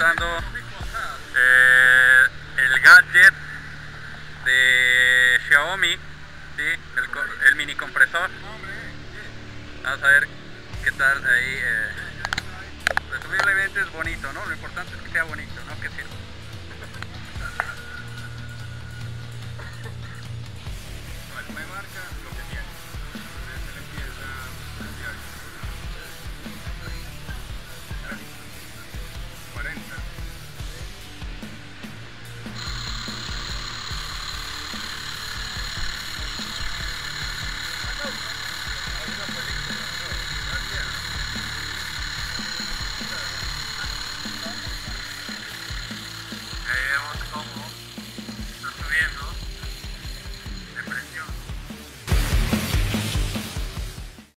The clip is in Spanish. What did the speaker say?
presentando eh, el gadget de Xiaomi, el, mini compresor. Vamos a ver qué tal ahí. Eh. Es bonito, ¿no? Lo importante es que sea bonito, ¿no? Que sirva.